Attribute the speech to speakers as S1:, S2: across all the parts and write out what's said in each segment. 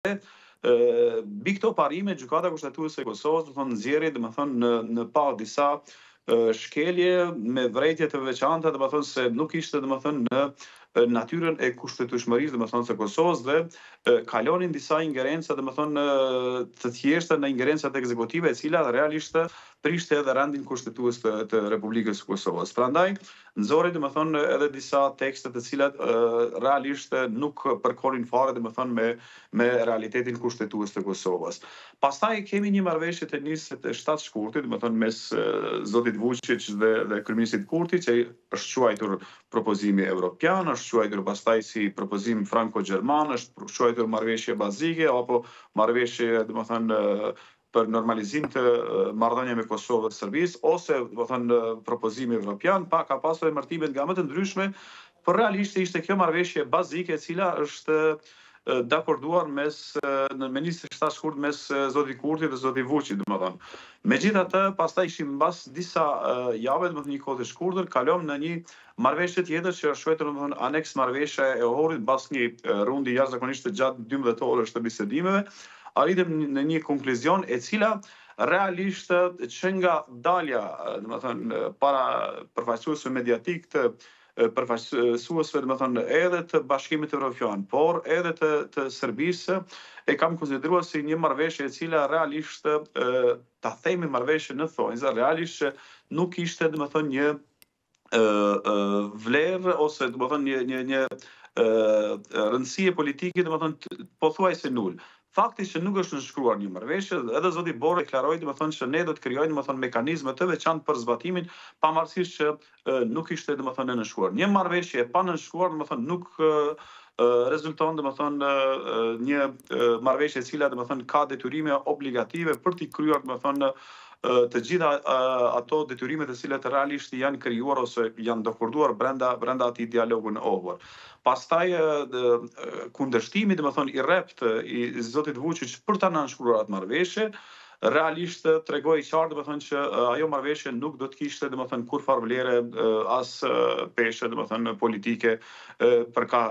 S1: Dhe mbi këto parime Gjykata Kushtetuese e Kosovës, domethënë nxjerri, domethënë në në pah disa shkelje me vërejtje të veçanta, domethënë se nuk ishte domethënë në natyrën e kushtetueshmërisë, domethënë së Kosovës dhe kalonin disa ingerenca, domethënë të thjeshta në ingerencat ekzekutive, e cila realisht prishte edhe rendin kushtetues të, të Republikës së Kosovës. Prandaj Nxori domethënë edhe disa tekste të cilat realisht nuk përkonin fare domethënë me me realitetin kushtetues të Kosovës. Pastaj kemi një marrëveshje të njëzet e shtatë shkurtit, domethënë mes zotit Vuçiç dhe dhe kryeministrit Kurti që është quajtur propozimi evropian, është quajtur pastaj si propozim franko-gjerman, është quajtur marrëveshje bazike apo marrëveshje domethënë për normalizim të marrëdhënieve mes Kosovës e Serbisë ose, domethënë, propozimi evropian, pa ka pasur emërtime nga më të ndryshme, por realisht ishte kjo marrëveshje bazike e cila është dakorduar mes në me 27 shkurt mes zoti Kurti dhe zoti Vuçiç, domethënë. Megjithatë, pastaj ishim mbas disa javë, domethënë një kohë të shkurtër, kalon në një Marrëveshje tjetër që është quajtur domethënë aneks marrëveshja e Ohrit mbas një rundi jashtëzakonisht të gjatë dymbëdhjetë orësh të bisedimeve, arritëm në një konkluzion e cila realisht që nga dalja, domethënë para përfaqësuesve mediatik të përfaqësuesve domethënë edhe të Bashkimit Evropian, por edhe të të Serbisë e kam konsideruar si një marrëveshje e cila realisht ta themi marrëveshje në thonjza, realisht nuk ishte domethënë një vlerë ose domethënë një një një rëndësie politike domethënë pothuajse nul. Fakti që nuk është nënshkruar një marrëveshje, edhe zoti Borrell deklaroi domethënë që ne do të krijojmë domethënë mekanizme të veçantë për zbatimin, pavarësisht që nuk ishte domethënë e nënshkruar. Një marrëveshje e panënshkruar domethënë nuk rezulton domethënë një marrëveshje e cila domethënë ka detyrime obligative për t'i kryer domethënë të gjitha ato detyrime të cilat realisht janë krijuar ose janë dakorduar brenda brenda atij dialogu në Ohër. Pastaj kundërshtimi, domethënë i rreptë i zotit Vuçiç për ta nënshkruar atë marrëveshje, realisht tregoi qartë domethënë që ajo marrëveshje nuk do të kishte domethënë kurrfarë vlere as peshe domethënë politike për ka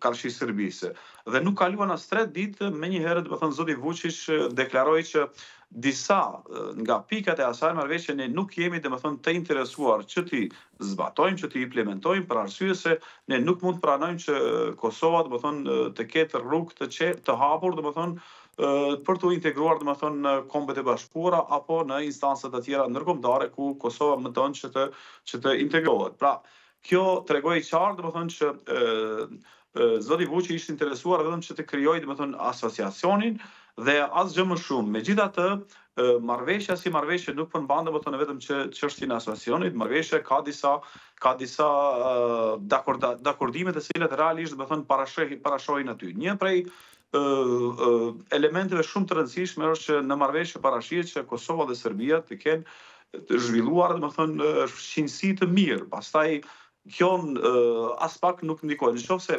S1: karshi Serbisë. Dhe nuk kaluan as tre ditë menjëherë domethënë zoti Vuçiç deklaroi që disa nga pikat e asaj marrëveshje ne nuk jemi domethënë të interesuar që t'i zbatojmë, që t'i implementojmë për arsye se ne nuk mund të pranojmë që Kosova domethënë të ketë rrugë të qe, të hapur domethënë për t'u integruar domethënë në Kombet e Bashkuara apo në instanca të tjera ndërkombëtare ku Kosova mëton që të që të integrohet. Pra, kjo tregoi qartë domethënë që Zoti Vuçi ishte interesuar vetëm që të krijojë, domethënë, asociacionin dhe asgjë më shumë. Megjithatë, marrëveshja si marrëveshje nuk përmban domethënë vetëm çështjen e asociacionit, marrëveshja ka disa ka disa uh, dakorda, dakordime të cilat realisht domethënë parashohin parashohin aty. Një prej elementeve shumë të rëndësishme është që në marrëveshje parashihet që Kosova dhe Serbia të kenë të zhvilluar, domethënë, fqinjësi të mirë. Pastaj, Kjo aspak nuk ndikoi. Në qoftë se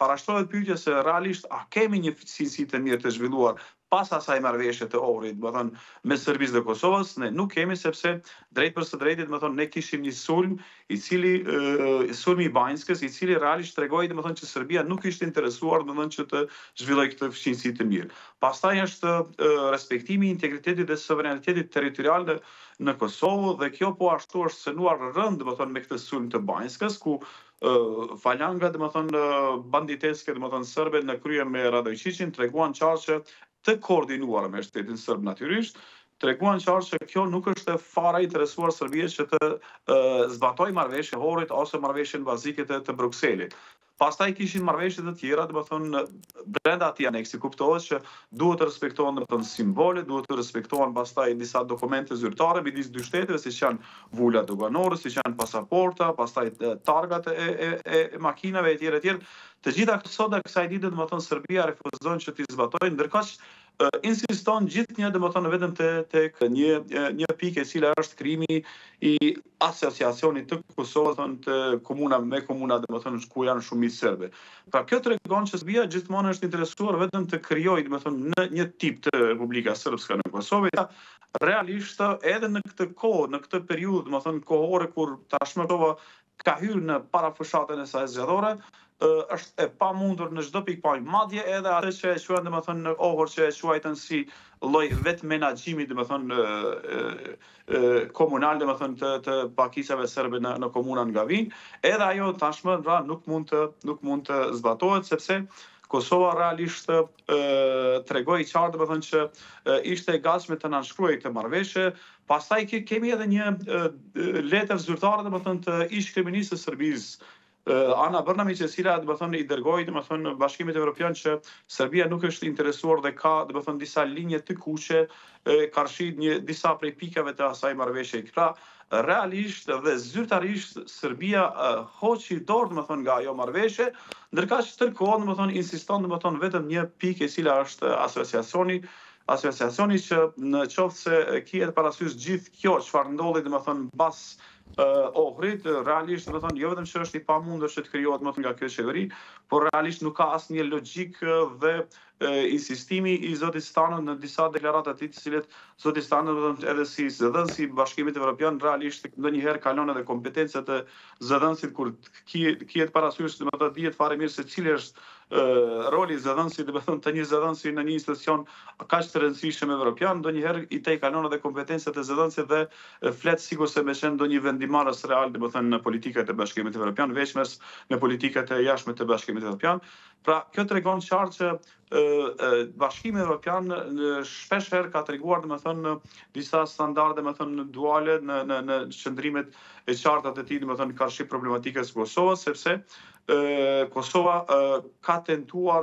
S1: parashtrohet pyetja se realisht a kemi një fqinjësi të mirë të zhvilluar pas asaj marrëveshje të Ohrit, domethënë mes Serbisë dhe Kosovës, ne nuk kemi sepse drejtpërsëdrejti, domethënë ne kishim një sulm i cili sulmi i Banjskës, i cili realisht tregoi domethënë që Serbia nuk ishte interesuar domethënë që të zhvillojë këtë fqinjësi të mirë. Pastaj është respektimi i integritetit dhe sovranitetit territorial në në Kosovë dhe kjo po ashtu është cenuar rëndë domethënë me këtë sulm të Banjskës ku falanga domethënë banditeske domethënë serbe në krye me Radoiçiçin treguan qartë që të koordinuar me shtetin serb natyrisht treguan qartë që kjo nuk është fare interesuar Serbia që të zbatojë marrëveshjen e Ohrit ose marrëveshjen bazike të, të Brukselit. Pastaj kishin marrëveshje të tjera, domethënë brenda atij aneksi kuptohet që duhet të respektohen domethënë simbolet, duhet të respektohen pastaj disa dokumente zyrtare midis dy shteteve siç janë vula doganore, siç janë pasaporta, pastaj targat e, e, e, e makinave etj etj. Të gjitha këto sot dhe kësaj dite domethënë Serbia refuzon që t'i zbatojë, ndërkaq insiston gjithnjë domethënë vetëm te tek një një pikë e cila është krijimi i asociacionit të Kosovës domethënë të komuna me komuna domethënë ku janë shumicë serbe. Pra kjo tregon që Serbia gjithmonë është interesuar vetëm të krijojë domethënë në një tip të Republika Srpska në Kosovë ja, realisht edhe në këtë kohë, në këtë periudhë domethënë kohore kur tashmë Kosova ka hyrë në parafushatën e saj zgjedhore, është e pamundur në çdo pikëpamje, madje edhe atë që e quajnë domethënë në Ohër që e quajtën si lloj vetëmenaxhimi domethënë komunal domethënë të të pakicave serbe në në komunat nga vijnë, edhe ajo tashmë pra nuk mund të nuk mund të zbatohet sepse Kosova realisht tregoi qartë domethënë që ishte e gatshme të nënshkruajë këtë marrëveshje. Pastaj kemi edhe një letër zyrtare domethënë të ish-kryeministres të Serbisë Ana Bërnabiç e cila domethënë i dërgoi domethënë Bashkimit Evropian që Serbia nuk është interesuar dhe ka domethënë disa linje të kuqe karshi një disa prej pikave të asaj marrëveshje. Pra Realisht dhe zyrtarisht Serbia hoqi dorë domethënë nga ajo marrëveshje, ndërkaq tërë kohën domethënë insiston domethënë vetëm një pikë e cila është asociacioni, asociacioni që në qoftë se kihet parasysh gjithë kjo çfarë ndodhi domethënë mbas Ohrit, realisht domethënë jo vetëm që është i pamundur që të krijohet domethënë nga kjo qeveri, por realisht nuk ka asnjë logjikë dhe insistimi i zotit Stano në disa deklarata të tij, të cilët zoti Stano domethënë edhe si zëdhënës i Bashkimit Evropian realisht ndonjëherë kalon edhe kompetencat e zëdhënësit kur kihet parasysh domethënë dihet fare mirë se cili është roli i zëdhënësit, domethënë të një zëdhënësi në një institucion kaq të rëndësishëm evropian, ndonjëherë i tejkalon edhe kompetencat e zëdhënësit dhe flet sikurse me qenë ndonjë vendimmarrës real domethënë në politikat e Bashkimit Evropian, veçmes në politikat e jashtme të Bashkimit Evropian. Pra, kjo tregon qartë që Bashkimi Evropian shpesh herë ka treguar, domethënë, disa standarde, domethënë, duale në në në qëndrimet e qarta të tij, domethënë, karshi problematikës së Kosovës, sepse Kosova ka tentuar